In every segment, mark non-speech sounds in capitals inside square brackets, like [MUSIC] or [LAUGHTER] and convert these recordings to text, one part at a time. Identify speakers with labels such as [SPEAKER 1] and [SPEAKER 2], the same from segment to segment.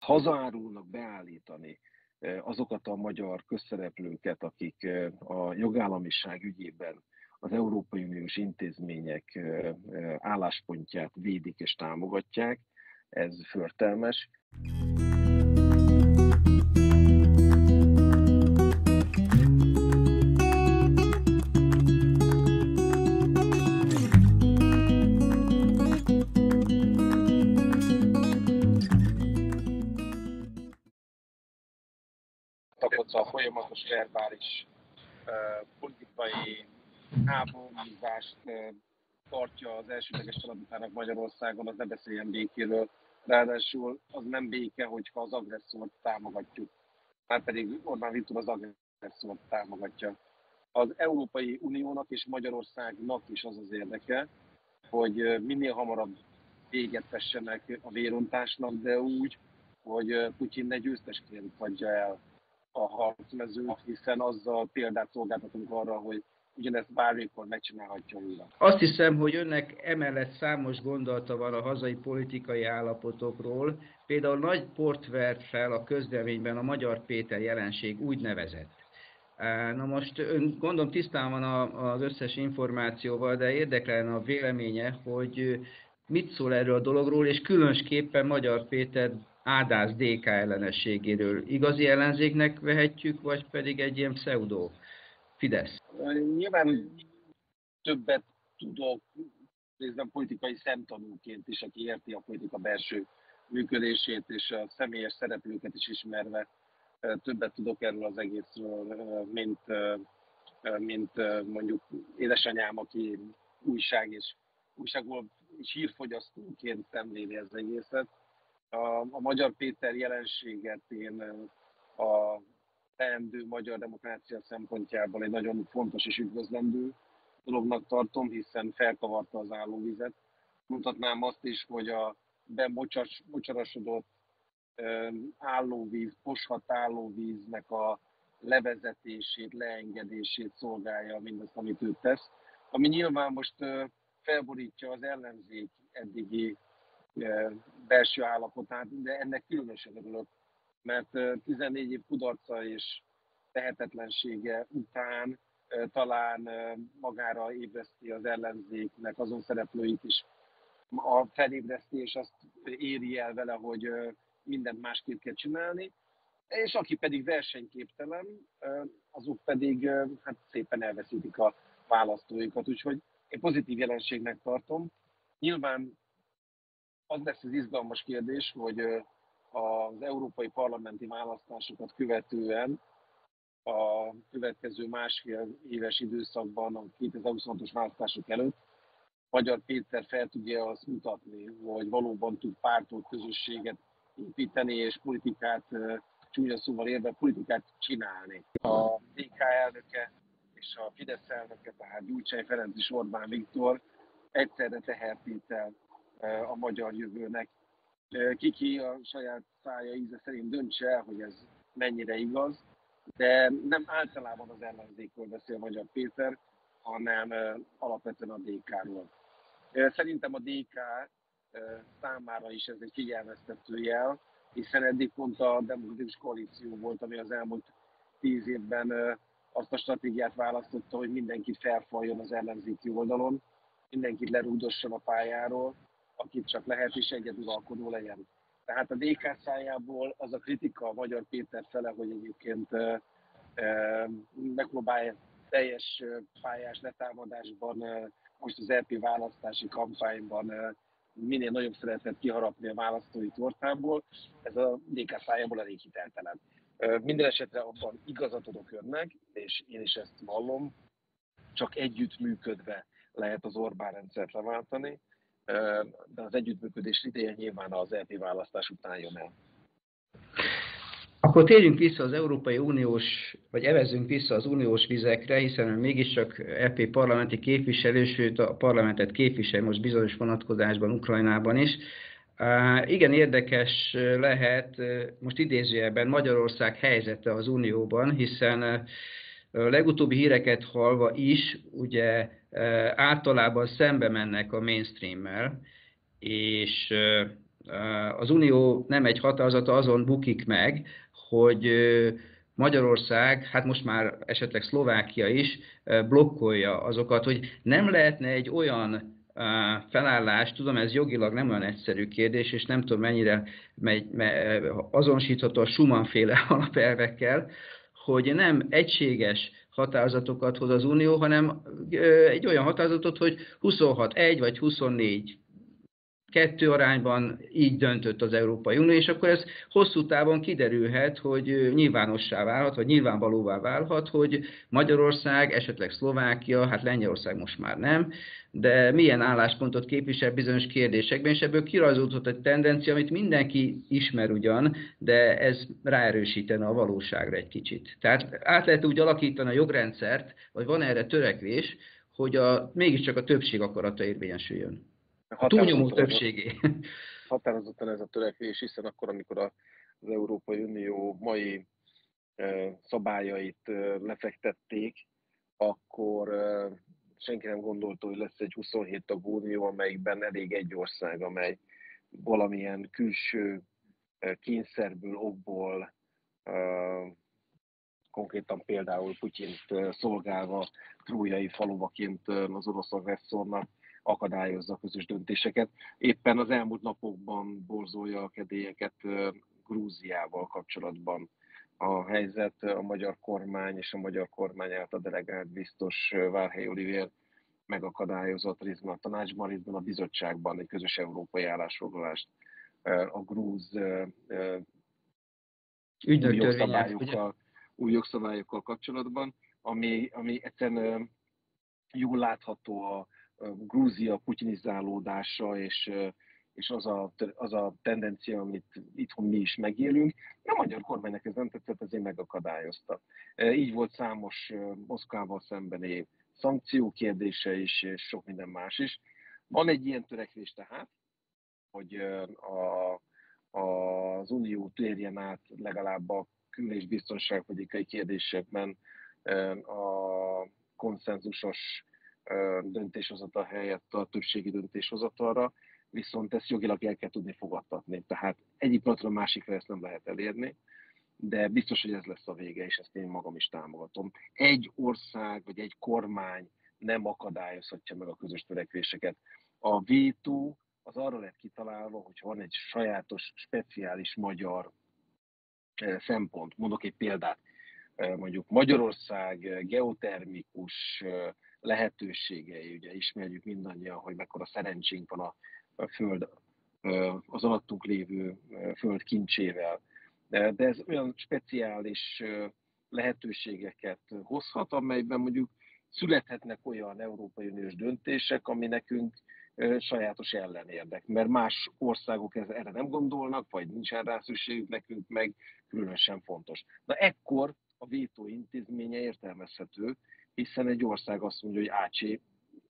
[SPEAKER 1] Hazaárulnak beállítani azokat a magyar közszereplőket, akik a jogállamiság ügyében az Európai Uniós intézmények álláspontját védik és támogatják, ez förtelmes. A folyamatos verbális politikai háborúzást tartja az elsődleges feladatának Magyarországon, az ne beszéljen békéről. Ráadásul az nem béke, hogyha az agresszort támogatjuk. Már pedig Orbán Viktor az agresszort támogatja. Az Európai Uniónak és Magyarországnak is az az érdeke, hogy minél hamarabb véget vessenek a vérontásnak, de úgy, hogy Putyin ne győztesként hagyja el a harcmezőt, hiszen azzal példát szolgáltatunk arra, hogy ugyanezt bármikor megcsinálhatja újra.
[SPEAKER 2] Azt hiszem, hogy önnek emellett számos gondolata van a hazai politikai állapotokról. Például nagy port vert fel a közleményben a Magyar Péter jelenség úgy nevezett. Na most ön gondolom tisztán van az összes információval, de érdekelne a véleménye, hogy mit szól erről a dologról, és különösképpen Magyar Péter ádáz DK ellenességéről. Igazi ellenzéknek vehetjük, vagy pedig egy ilyen pseudo Fidesz?
[SPEAKER 1] Nyilván többet tudok részben politikai szemtanúként is, aki érti a politika belső működését és a személyes szereplőket is ismerve többet tudok erről az egészről, mint, mint mondjuk édesanyám, aki újság és újságból és hírfogyasztóként szemléli az egészet. A, a Magyar Péter jelenséget én a teendő magyar demokrácia szempontjából egy nagyon fontos és üdvözlendő dolognak tartom, hiszen felkavarta az állóvizet. Mondhatnám azt is, hogy a bemocsarasodott állóvíz, poshat állóvíznek a levezetését, leengedését szolgálja mindazt, amit ő tesz, ami nyilván most felborítja az ellenzék eddigi belső állapotát, de ennek különösen örülök, mert 14 év kudarca és tehetetlensége után talán magára ébreszti az ellenzéknek azon szereplőit is. A felébreszti, és azt éri el vele, hogy mindent másképp kell csinálni, és aki pedig versenyképtelen, azok pedig hát szépen elveszítik a választóikat, úgyhogy én pozitív jelenségnek tartom. Nyilván az lesz az izgalmas kérdés, hogy az európai parlamenti választásokat követően a következő másfél éves időszakban, a 2026-os választások előtt Magyar Péter fel tudja azt mutatni, hogy valóban tud pártot, közösséget építeni és politikát, csúnya szóval érve politikát csinálni. A DK elnöke és a Fidesz elnöke, tehát Gyurcsány Ferenc és Orbán Viktor egyszerre tehertétel a magyar jövőnek. Kiki a saját szája íze szerint döntse el, hogy ez mennyire igaz, de nem általában az ellenzékről beszél Magyar Péter, hanem alapvetően a DK-ról. Szerintem a DK számára is ez egy figyelmeztető jel, hiszen eddig pont a demokratikus koalíció volt, ami az elmúlt tíz évben azt a stratégiát választotta, hogy mindenkit felfaljon az ellenzéki oldalon, mindenkit lerúdosson a pályáról, akit csak lehet, és egyedülalkodó legyen. Tehát a DK szájából az a kritika a Magyar Péter fele, hogy egyébként e, e, megpróbálja teljes pályás letámadásban, most az EP választási kampányban minél nagyobb szeretet kiharapni a választói tortából, ez a DK szájából elég hiteltelen. Minden esetre abban igazat adok önnek, és én is ezt vallom, csak együttműködve lehet az Orbán rendszert leváltani, de az együttműködés ideje nyilván az EP választás után jön el.
[SPEAKER 2] Akkor térjünk vissza az Európai Uniós, vagy evezzünk vissza az uniós vizekre, hiszen mégiscsak EP parlamenti képviselő, sőt a parlamentet képvisel most bizonyos vonatkozásban Ukrajnában is. Igen érdekes lehet most idézőjelben Magyarország helyzete az Unióban, hiszen legutóbbi híreket hallva is, ugye általában szembe mennek a mainstream-mel, és Az Unió nem egy határozata azon bukik meg, hogy Magyarország, hát most már esetleg Szlovákia is blokkolja azokat, hogy nem lehetne egy olyan felállás, tudom, ez jogilag nem olyan egyszerű kérdés, és nem tudom mennyire megy, me, azonosítható a Schumann-féle [LAUGHS] alapelvekkel, hogy nem egységes határozatokat hoz az Unió, hanem egy olyan határozatot, hogy 26 1 vagy 24 kettő arányban így döntött az Európai Unió, és akkor ez hosszú távon kiderülhet, hogy nyilvánossá válhat, vagy nyilvánvalóvá válhat, hogy Magyarország, esetleg Szlovákia, hát Lengyelország most már nem, de milyen álláspontot képvisel bizonyos kérdésekben, és ebből kirajzódott egy tendencia, amit mindenki ismer ugyan, de ez ráerősítene a valóságra egy kicsit. Tehát át lehet úgy alakítani a jogrendszert, vagy van erre törekvés, hogy a, mégiscsak a többség akarata érvényesüljön. Túlnyomó többségé. [LAUGHS]
[SPEAKER 1] Határozottan ez a törekvés, hiszen akkor, amikor az Európai Unió mai szabályait lefektették, akkor senki nem gondolta, hogy lesz egy 27 tag unió, amelyikben elég egy ország, amely valamilyen külső kényszerből, okból, konkrétan például Putyint szolgálva trójai faluvaként az orosz agresszornak akadályozza a közös döntéseket. Éppen az elmúlt napokban borzolja a kedélyeket Grúziával kapcsolatban a helyzet. A magyar kormány és a magyar kormány által delegált biztos Várhely Olivér megakadályozott részben a tanácsban, részben a bizottságban egy közös európai állásfoglalást a grúz új jogszabályokkal, új jogszabályokkal kapcsolatban, ami, ami egyszerűen jól látható a, Grúzia putinizálódása és, és az, a, az a tendencia, amit itthon mi is megélünk. A magyar kormánynak ez nem tetszett, ezért megakadályozta. Így volt számos Moszkvával szembeni szankció kérdése is, és sok minden más is. Van egy ilyen törekvés tehát, hogy a, a, az Unió térjen át legalább a kül- és biztonságpolitikai kérdésekben a konszenzusos döntéshozatal helyett a többségi döntéshozatalra, viszont ezt jogilag el kell tudni fogadtatni. Tehát egyik a másikra ezt nem lehet elérni, de biztos, hogy ez lesz a vége, és ezt én magam is támogatom. Egy ország vagy egy kormány nem akadályozhatja meg a közös törekvéseket. A vétó az arra lett kitalálva, hogy van egy sajátos, speciális magyar szempont. Mondok egy példát. Mondjuk Magyarország geotermikus lehetőségei, ugye ismerjük mindannyian, hogy mekkora szerencsénk van a, Föld, az alattunk lévő Föld kincsével. De ez olyan speciális lehetőségeket hozhat, amelyben mondjuk születhetnek olyan Európai Uniós döntések, ami nekünk sajátos ellenérdek, mert más országok erre nem gondolnak, vagy nincs rá szükségük nekünk, meg különösen fontos. Na ekkor a vétó intézménye értelmezhető, hiszen egy ország azt mondja, hogy ácsé,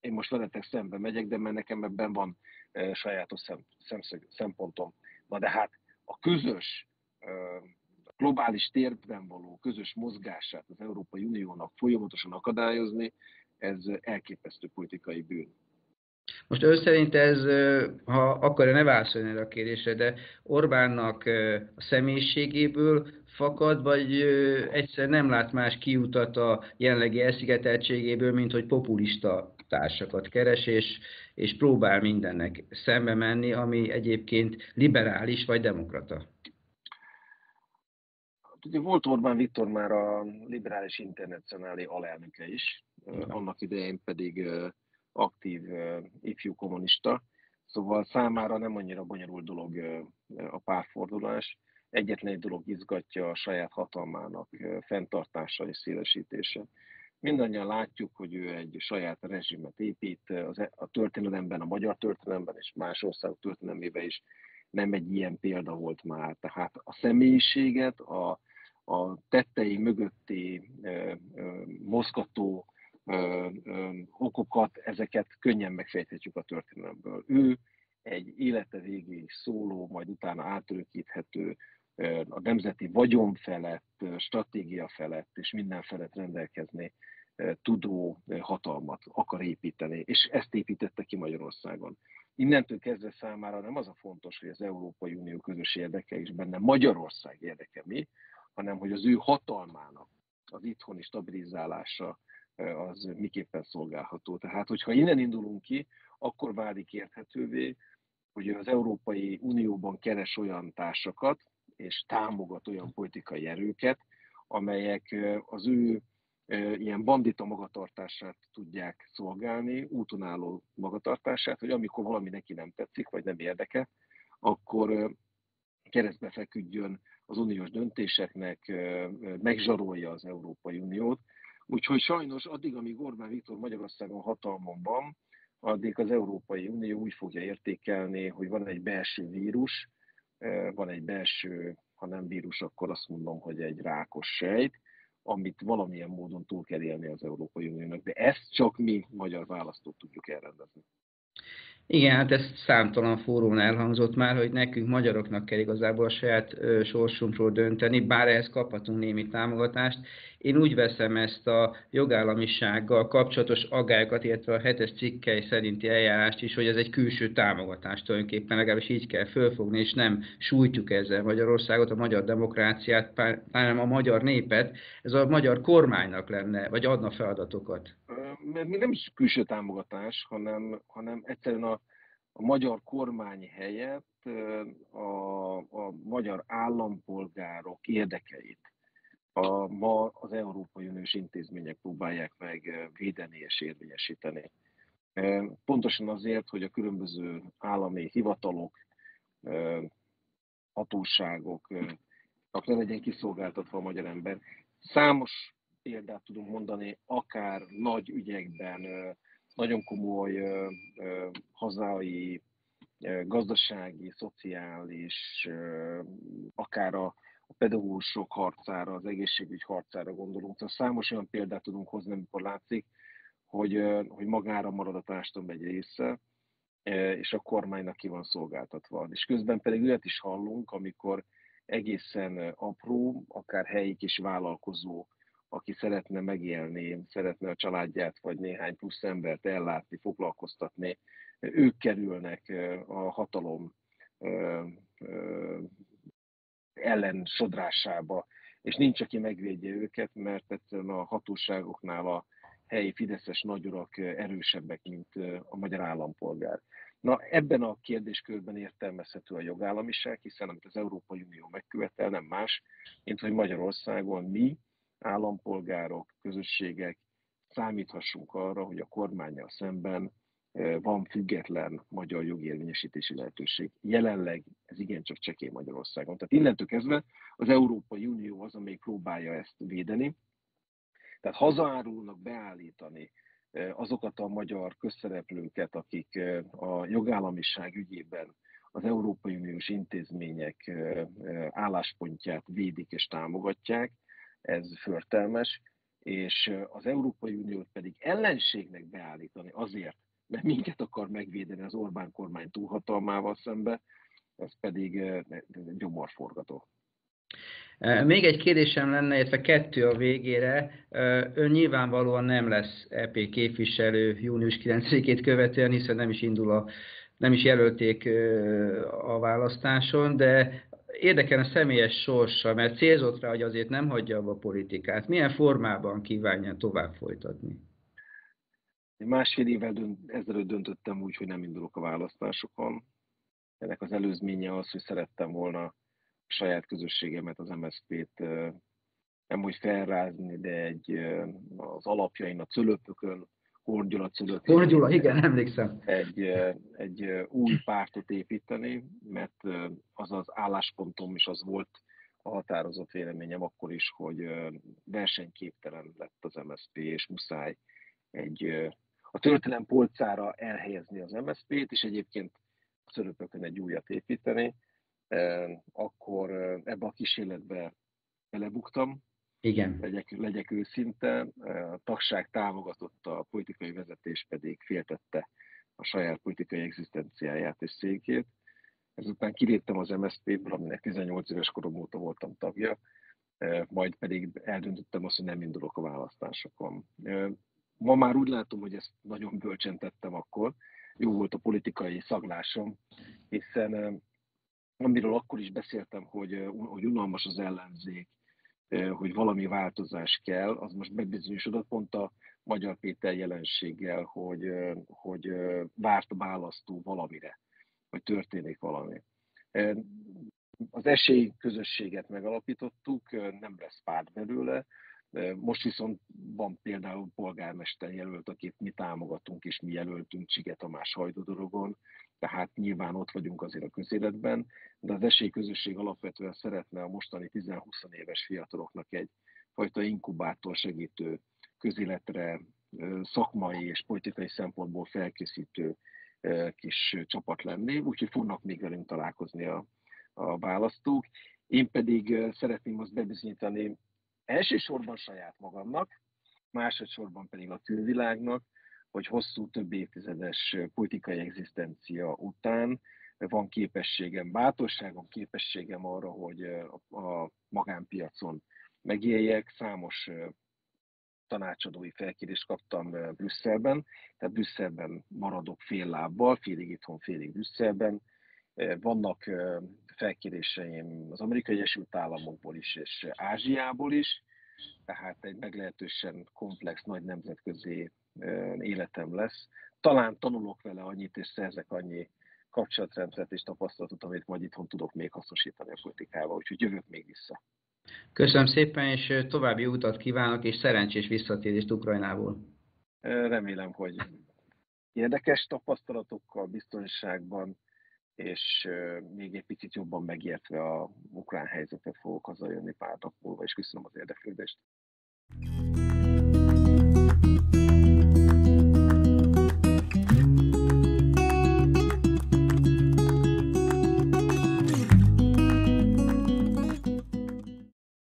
[SPEAKER 1] én most veletek szembe megyek, de mert nekem ebben van e, sajátos szem, szemszög, szempontom. Na de hát a közös, e, globális térben való közös mozgását az Európai Uniónak folyamatosan akadályozni, ez elképesztő politikai bűn.
[SPEAKER 2] Most ön szerint ez, ha akarja, ne válaszolni erre a kérdésre, de Orbánnak a személyiségéből fakad, vagy egyszer nem lát más kiutat a jelenlegi elszigeteltségéből, mint hogy populista társakat keres, és, és próbál mindennek szembe menni, ami egyébként liberális vagy demokrata?
[SPEAKER 1] Ugye volt Orbán Viktor már a liberális internacionálé alelnöke is, annak idején pedig aktív ifjú kommunista, szóval számára nem annyira bonyolult dolog a párfordulás. Egyetlen egy dolog izgatja a saját hatalmának fenntartása és szélesítése. Mindannyian látjuk, hogy ő egy saját rezsimet épít az, e, a történelemben, a magyar történelemben és más országok történelmében is nem egy ilyen példa volt már. Tehát a személyiséget, a, a tettei mögötti ö, ö, mozgató ö, ö, okokat, ezeket könnyen megfejthetjük a történelemből. Ő egy élete végéig szóló, majd utána átörökíthető, a nemzeti vagyon felett, stratégia felett és minden felett rendelkezni tudó hatalmat akar építeni, és ezt építette ki Magyarországon. innentől kezdve számára nem az a fontos, hogy az Európai Unió közös érdeke és benne Magyarország érdeke mi, hanem hogy az ő hatalmának az itthoni stabilizálása az miképpen szolgálható. Tehát, hogyha innen indulunk ki, akkor válik érthetővé, hogy az Európai Unióban keres olyan társakat, és támogat olyan politikai erőket, amelyek az ő ilyen bandita magatartását tudják szolgálni, úton álló magatartását, hogy amikor valami neki nem tetszik, vagy nem érdeke, akkor keresztbe feküdjön az uniós döntéseknek, megzsarolja az Európai Uniót. Úgyhogy sajnos addig, amíg Orbán Viktor Magyarországon hatalmon van, addig az Európai Unió úgy fogja értékelni, hogy van egy belső vírus, van egy belső, ha nem vírus, akkor azt mondom, hogy egy rákos sejt, amit valamilyen módon túl kell élni az Európai Uniónak. De ezt csak mi, magyar választók tudjuk elrendezni.
[SPEAKER 2] Igen, hát ez számtalan fórumon elhangzott már, hogy nekünk magyaroknak kell igazából a saját ö, sorsunkról dönteni, bár ehhez kaphatunk némi támogatást. Én úgy veszem ezt a jogállamisággal kapcsolatos agályokat, illetve a hetes cikkely szerinti eljárást is, hogy ez egy külső támogatás tulajdonképpen, legalábbis így kell fölfogni, és nem sújtjuk ezzel Magyarországot, a magyar demokráciát, hanem a magyar népet. Ez a magyar kormánynak lenne, vagy adna feladatokat
[SPEAKER 1] mert mi nem is külső támogatás, hanem, hanem egyszerűen a, a magyar kormány helyett a, a magyar állampolgárok érdekeit a, ma az Európai Uniós intézmények próbálják meg védeni és érvényesíteni. Pontosan azért, hogy a különböző állami hivatalok, hatóságok, ne legyen kiszolgáltatva a magyar ember. Számos példát tudunk mondani, akár nagy ügyekben, nagyon komoly hazai, gazdasági, szociális, akár a, a pedagógusok harcára, az egészségügy harcára gondolunk. Tehát számos olyan példát tudunk hozni, amikor látszik, hogy, hogy magára marad a társadalom egy része, és a kormánynak ki van szolgáltatva. És közben pedig olyat is hallunk, amikor egészen apró, akár helyi kis vállalkozó aki szeretne megélni, szeretne a családját vagy néhány plusz embert ellátni, foglalkoztatni, ők kerülnek a hatalom ellen sodrásába, és nincs, aki megvédje őket, mert egyszerűen a hatóságoknál a helyi fideszes nagyurak erősebbek, mint a magyar állampolgár. Na, ebben a kérdéskörben értelmezhető a jogállamiság, hiszen amit az Európai Unió megkövetel, nem más, mint hogy Magyarországon mi állampolgárok, közösségek számíthassunk arra, hogy a kormányjal szemben e, van független magyar jogérvényesítési lehetőség. Jelenleg ez igencsak csekély Magyarországon. Tehát innentől kezdve az Európai Unió az, amely próbálja ezt védeni. Tehát hazaárulnak beállítani e, azokat a magyar közszereplőket, akik e, a jogállamiság ügyében az Európai Uniós intézmények álláspontját védik és támogatják, ez förtelmes, és az Európai Uniót pedig ellenségnek beállítani azért, mert minket akar megvédeni az Orbán kormány túlhatalmával szembe, ez pedig gyomorforgató.
[SPEAKER 2] Még egy kérdésem lenne, illetve kettő a végére. Ön nyilvánvalóan nem lesz EP képviselő június 9-ét követően, hiszen nem is indul a nem is jelölték a választáson, de érdekel a személyes sorsa, mert célzott rá, hogy azért nem hagyja a politikát. Milyen formában kívánja tovább folytatni?
[SPEAKER 1] Másfél évvel dönt, ezelőtt döntöttem úgy, hogy nem indulok a választásokon. Ennek az előzménye az, hogy szerettem volna a saját közösségemet, az MSZP-t nem úgy felrázni, de egy, az alapjain, a cölöpökön Horgyula szülött.
[SPEAKER 2] Horgyula, igen, emlékszem.
[SPEAKER 1] Egy, egy új pártot építeni, mert az az álláspontom is az volt a határozott véleményem akkor is, hogy versenyképtelen lett az MSZP, és muszáj egy a történelem polcára elhelyezni az MSZP-t, és egyébként a szöröpökön egy újat építeni, akkor ebbe a kísérletbe belebuktam,
[SPEAKER 2] igen.
[SPEAKER 1] Legyek, legyek őszinte, a tagság támogatotta, a politikai vezetés pedig féltette a saját politikai egzisztenciáját és székét. Ezután kiléptem az MSZP-ből, aminek 18 éves korom óta voltam tagja, majd pedig eldöntöttem azt, hogy nem indulok a választásokon. Ma már úgy látom, hogy ezt nagyon bölcsen tettem akkor, jó volt a politikai szaglásom, hiszen amiről akkor is beszéltem, hogy, hogy unalmas az ellenzék, hogy valami változás kell, az most bebizonyosodott pont a Magyar Péter jelenséggel, hogy, hogy várt a választó valamire, hogy történik valami. Az esély közösséget megalapítottuk, nem lesz párt belőle, most viszont van például polgármester jelölt, akit mi támogatunk, és mi jelöltünk Csige Tamás Hajdodorogon, tehát nyilván ott vagyunk azért a közéletben, de az esélyközösség alapvetően szeretne a mostani 10-20 éves fiataloknak egy fajta inkubátor segítő közéletre szakmai és politikai szempontból felkészítő kis csapat lenni, úgyhogy fognak még velünk találkozni a, a választók. Én pedig szeretném azt bebizonyítani elsősorban saját magamnak, másodszorban pedig a külvilágnak, hogy hosszú több évtizedes politikai egzisztencia után van képességem, bátorságom, képességem arra, hogy a magánpiacon megéljek. Számos tanácsadói felkérést kaptam Brüsszelben, tehát Brüsszelben maradok fél lábbal, félig itthon, félig Brüsszelben. Vannak felkéréseim az Amerikai Egyesült Államokból is, és Ázsiából is, tehát egy meglehetősen komplex, nagy nemzetközi életem lesz. Talán tanulok vele annyit, és szerzek annyi kapcsolatrendszert és tapasztalatot, amit majd itthon tudok még hasznosítani a politikával, úgyhogy jövök még vissza.
[SPEAKER 2] Köszönöm szépen, és további utat kívánok, és szerencsés visszatérést Ukrajnából.
[SPEAKER 1] Remélem, hogy érdekes tapasztalatokkal, biztonságban, és még egy picit jobban megértve a ukrán helyzetet fogok hazajönni pár nap múlva, és köszönöm az érdeklődést.